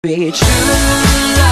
be true